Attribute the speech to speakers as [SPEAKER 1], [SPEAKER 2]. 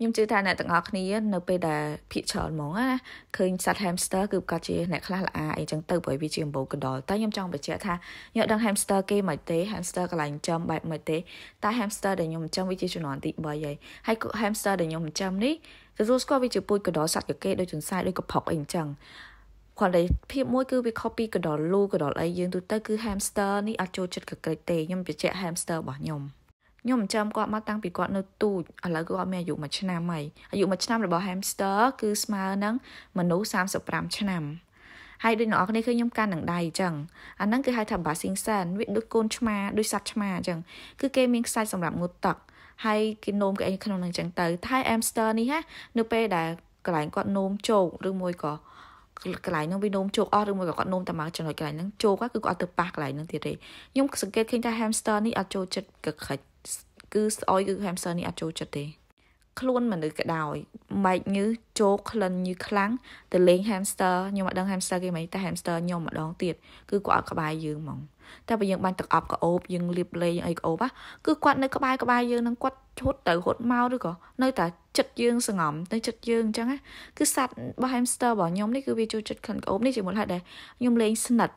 [SPEAKER 1] ខ្ញុំជឿថាអ្នកទាំងអស់គ្នានៅពេលដែលភាកច្រើនហ្មងណាឃើញសត្វ hamster គឺគាត់ជាអ្នកខ្លះល្អអីចឹងទៅព្រោះវាជាអំបូរកណ្ដុរតែខ្ញុំចង់បញ្ជាក់ថាខ្ញុំដឹង hamster គេមិនទេ hamster កន្លែងចំបែបមិនទេតែ hamster ដែលខ្ញុំចំវាជាជំនាន់ទី3ហើយហើយ hamster ដែលខ្ញុំចំនេះទទួលស្គាល់វាជាពូជកណ្ដុរសត្វកកេដូចចន្សាយដូចកផុកអីចឹងគាត់តែភាពមួយគឺវា copy កណ្ដុរលូកណ្ដុរអីយើងទូទៅគឺ hamster នេះអត់ចូលចិត្តកក្រិចទេខ្ញុំបញ្ជាក់ hamster របស់ខ្ញុំ ខ្ញុំចាំគាត់មកតាំងពីគាត់នៅទូចឥឡូវគាត់មានអាយុ1ឆ្នាំហើយអាយុ1ឆ្នាំរបស់ hamster គឺស្មើនឹងមនុស្ស35ឆ្នាំហើយដូចអ្នកនរគ្នាឃើញខ្ញុំកាន់នឹងដៃអញ្ចឹងអាហ្នឹងគឺហៅថា basing sen វាដូចកូនឆ្មាដូចសត្វឆ្មាអញ្ចឹងគឺគេមានខ្សាច់សម្រាប់ងូតទឹកហើយគេនោមគេអីក្នុងនឹងអញ្ចឹងទៅតែ hamster នេះណានៅពេលដែលកន្លែងគាត់នោមជោគឬមួយក៏កន្លែងហ្នឹងវានោមជោគអស់ឬមួយក៏គាត់នោមតែមកចំណុចកន្លែងហ្នឹងជោគគឺគាត់ទៅប៉ះកន្លែងហ្នឹងទៀតទេខ្ញុំសង្កេតឃើញថា hamster នេះអត់ចូលចិត្តកក្រិច គឺស្អុយគឺ hamster នេះអត់ចូលចិត្តទេខ្លួនមនុស្សក៏ដោយបែកញើសជោកក្លិនញើសខ្លាំងទៅលេង hamster ខ្ញុំអត់ដឹង hamster គេមិនតែ hamster ខ្ញុំម្ដងទៀតគឺគាត់អត់ក្បែរយើងហ្មងតែបើយើងបាញ់ទឹកអប់ក្អូបយើងលាបលេងអីក្អូបគឺគាត់នៅក្បែរក្បែរយើងនឹងគាត់ហត់ទៅហត់មកឬក៏នៅតែចិត្តយើងសងំទៅចិត្តយើងអញ្ចឹងគឺសัตว์របស់ hamster របស់ខ្ញុំនេះគឺវាចូលចិត្តក្លិនក្អូបនេះជាមូលហេតុដែលខ្ញុំលេងស្និទ្ធ